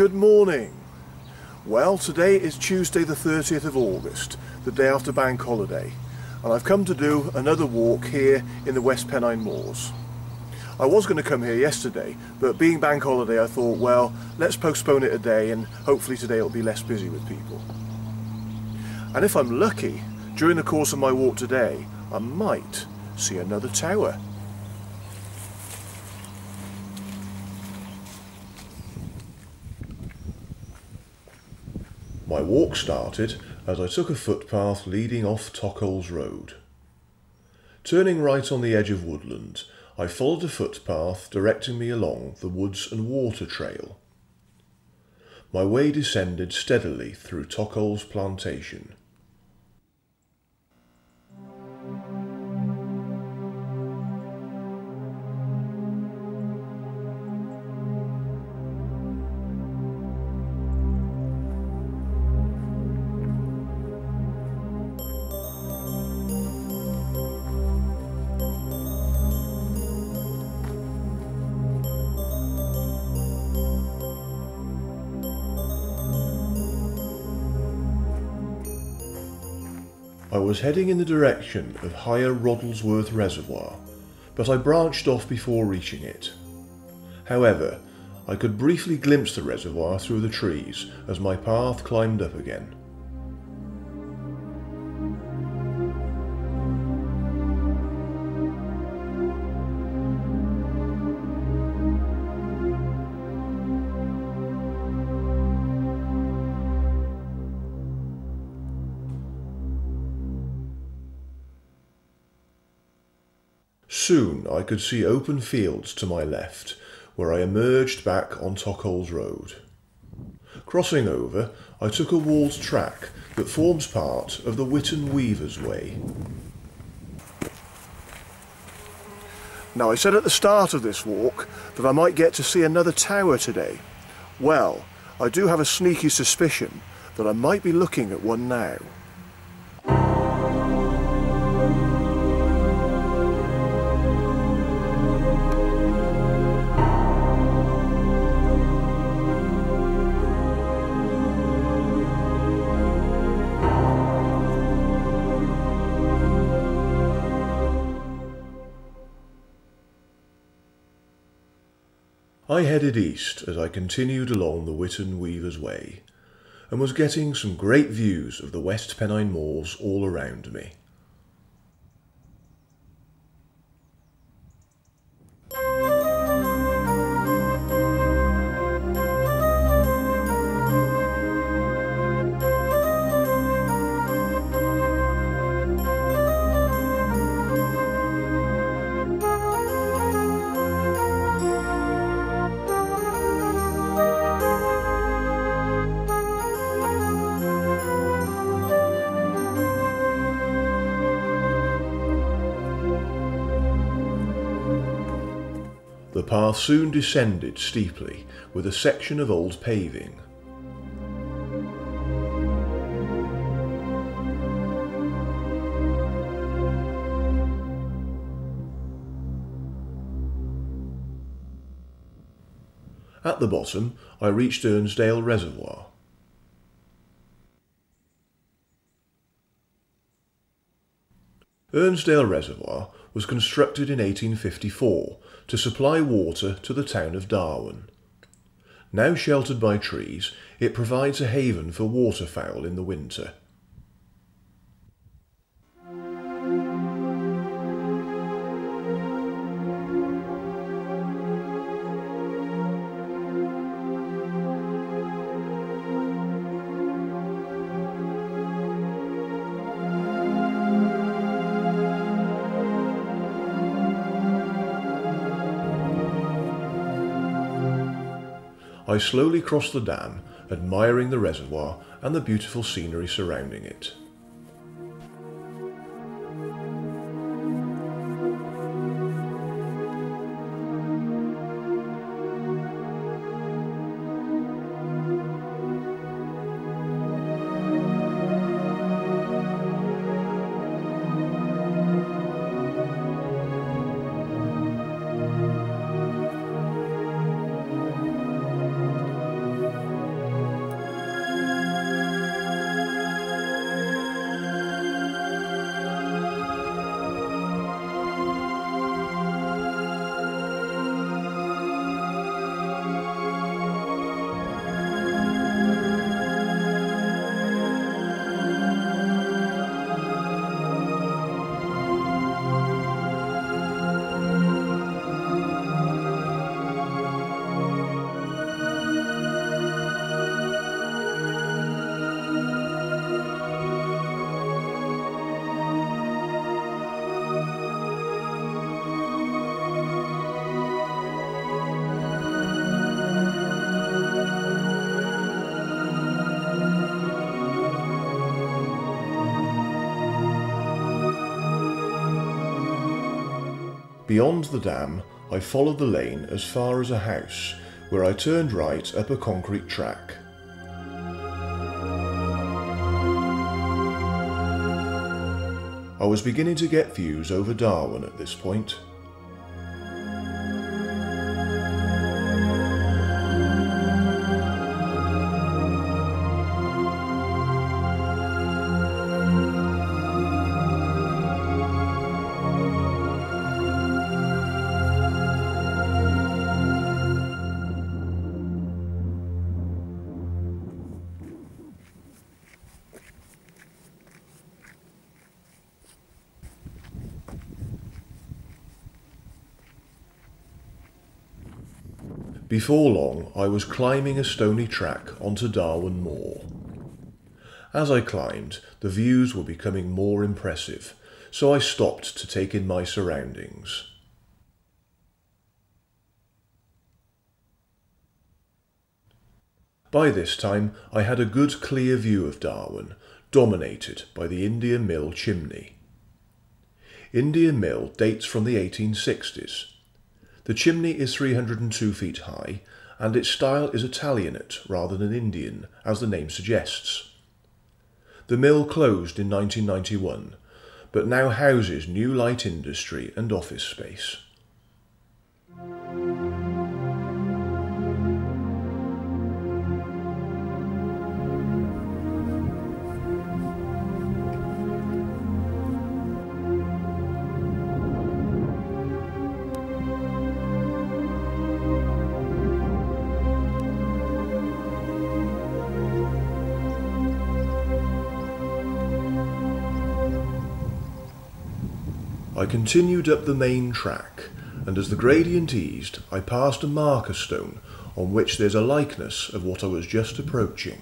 Good morning. Well, today is Tuesday the 30th of August, the day after Bank Holiday, and I've come to do another walk here in the West Pennine Moors. I was going to come here yesterday, but being Bank Holiday I thought, well, let's postpone it a day and hopefully today it'll be less busy with people. And if I'm lucky, during the course of my walk today, I might see another tower. My walk started as I took a footpath leading off Tockholes Road. Turning right on the edge of woodland, I followed a footpath directing me along the woods and water trail. My way descended steadily through Tockholes Plantation. Was heading in the direction of Higher Roddlesworth Reservoir, but I branched off before reaching it. However, I could briefly glimpse the reservoir through the trees as my path climbed up again. Soon I could see open fields to my left, where I emerged back on Tockholes Road. Crossing over, I took a walled track that forms part of the Witton Weavers Way. Now, I said at the start of this walk that I might get to see another tower today. Well, I do have a sneaky suspicion that I might be looking at one now. I headed east as I continued along the Witton Weavers Way and was getting some great views of the West Pennine Moors all around me. The path soon descended steeply with a section of old paving. At the bottom, I reached Earnsdale Reservoir. Earnsdale Reservoir was constructed in 1854 to supply water to the town of Darwen. Now sheltered by trees, it provides a haven for waterfowl in the winter. I slowly crossed the dam, admiring the reservoir and the beautiful scenery surrounding it. Beyond the dam, I followed the lane as far as a house, where I turned right up a concrete track. I was beginning to get views over Darwen at this point. Before long, I was climbing a stony track onto Darwen Moor. As I climbed, the views were becoming more impressive, so I stopped to take in my surroundings. By this time, I had a good clear view of Darwen, dominated by the India Mill chimney. India Mill dates from the 1860s the chimney is 302 feet high, and its style is Italianate rather than Indian, as the name suggests. The mill closed in 1991, but now houses new light industry and office space. I continued up the main track, and as the gradient eased, I passed a marker stone on which there's a likeness of what I was just approaching.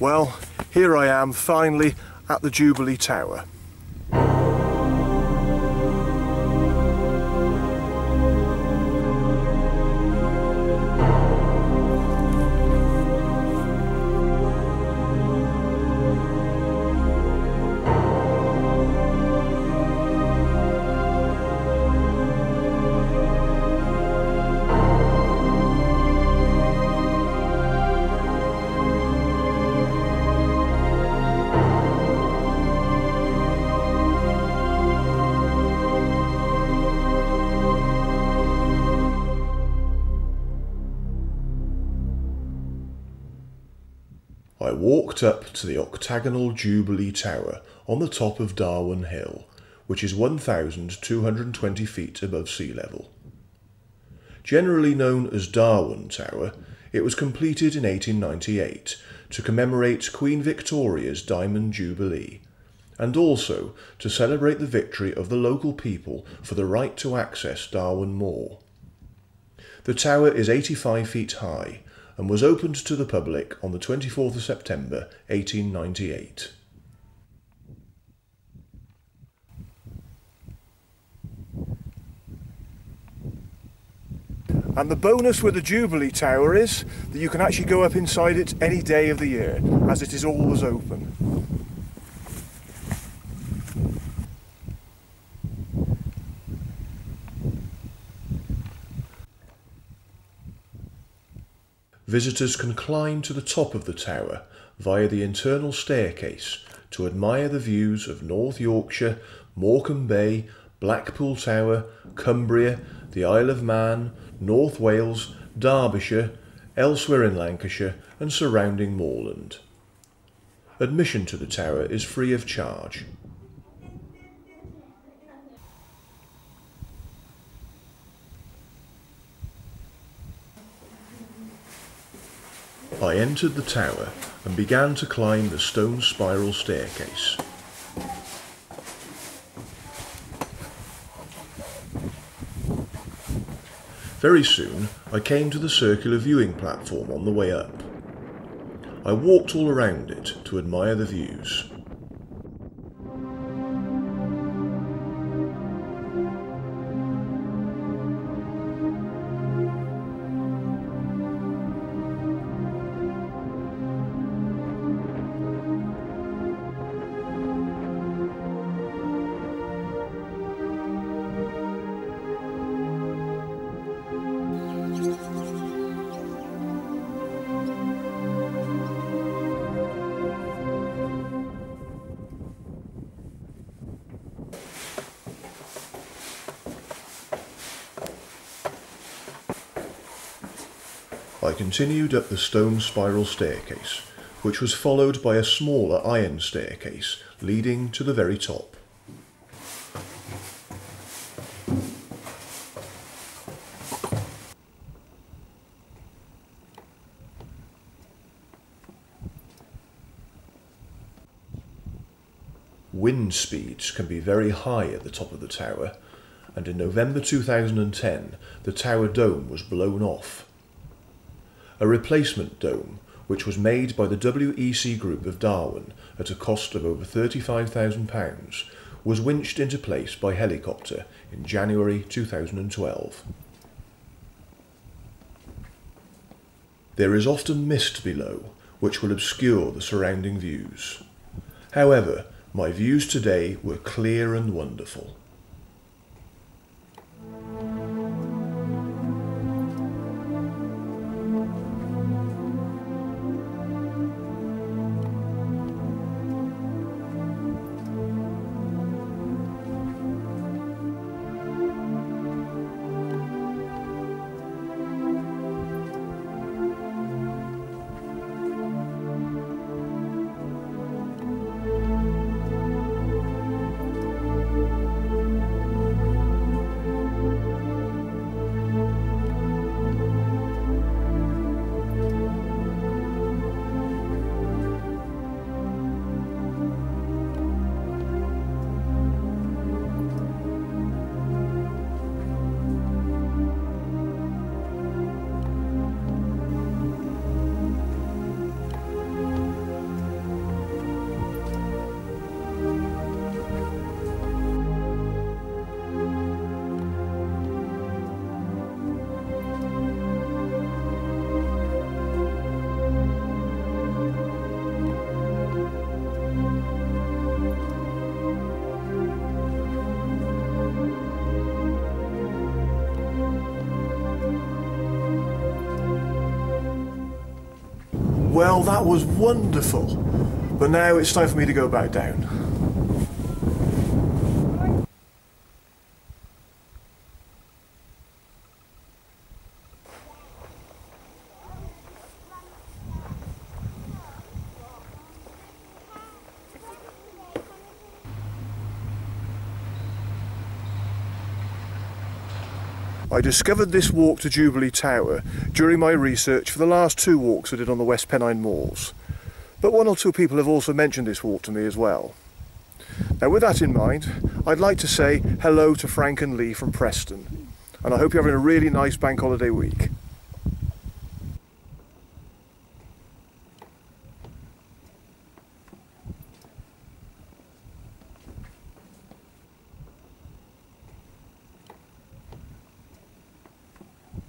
Well, here I am finally at the Jubilee Tower. Walked up to the octagonal Jubilee Tower on the top of Darwen Hill, which is 1,220 feet above sea level. Generally known as Darwen Tower, it was completed in 1898 to commemorate Queen Victoria's Diamond Jubilee, and also to celebrate the victory of the local people for the right to access Darwen Moor. The tower is 85 feet high and was opened to the public on the 24th of September 1898. And the bonus with the Jubilee Tower is that you can actually go up inside it any day of the year, as it is always open. Visitors can climb to the top of the tower via the internal staircase to admire the views of North Yorkshire, Morecambe Bay, Blackpool Tower, Cumbria, the Isle of Man, North Wales, Derbyshire, elsewhere in Lancashire and surrounding moorland. Admission to the tower is free of charge. I entered the tower and began to climb the stone spiral staircase. Very soon I came to the circular viewing platform on the way up. I walked all around it to admire the views. I continued up the stone spiral staircase, which was followed by a smaller iron staircase leading to the very top. Wind speeds can be very high at the top of the tower, and in November 2010 the tower dome was blown off. A replacement dome, which was made by the WEC Group of Darwen at a cost of over £35,000, was winched into place by helicopter in January 2012. There is often mist below, which will obscure the surrounding views. However, my views today were clear and wonderful. Well, that was wonderful. But now it's time for me to go back down. I discovered this walk to Jubilee Tower during my research for the last two walks I did on the West Pennine Moors. But one or two people have also mentioned this walk to me as well. Now with that in mind, I'd like to say hello to Frank and Lee from Preston. And I hope you're having a really nice bank holiday week.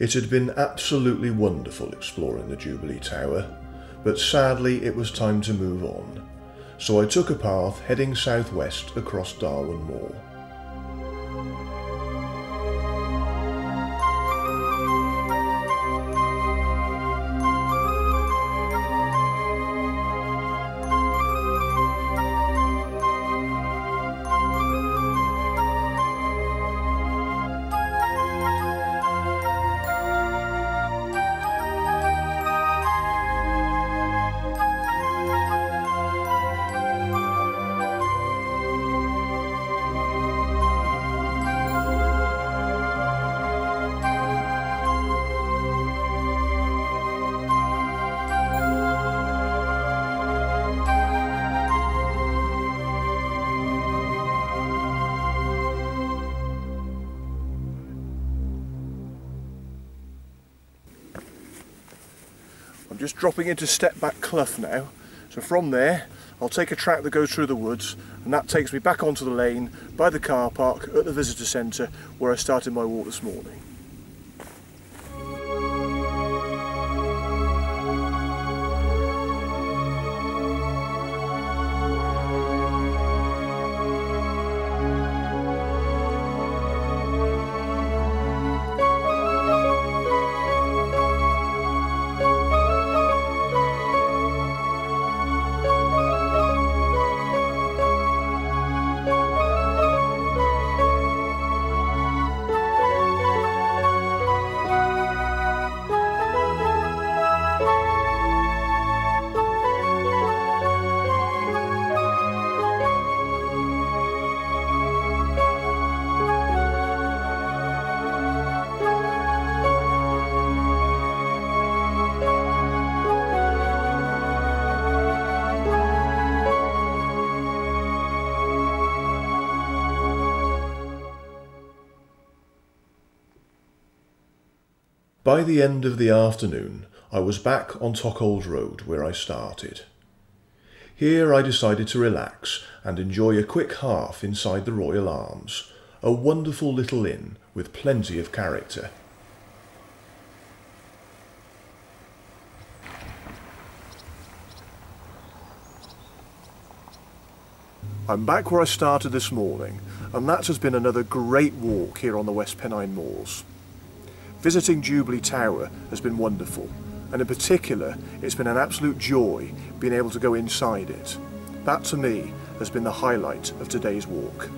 It had been absolutely wonderful exploring the Jubilee Tower, but sadly it was time to move on, so I took a path heading southwest across Darwen Moor. Just dropping into step back Clough now. So from there, I'll take a track that goes through the woods and that takes me back onto the lane by the car park at the visitor centre where I started my walk this morning. By the end of the afternoon, I was back on Tockholes Road where I started. Here I decided to relax and enjoy a quick half inside the Royal Arms, a wonderful little inn with plenty of character. I'm back where I started this morning and that has been another great walk here on the West Pennine Moors. Visiting Jubilee Tower has been wonderful and in particular it's been an absolute joy being able to go inside it. That to me has been the highlight of today's walk.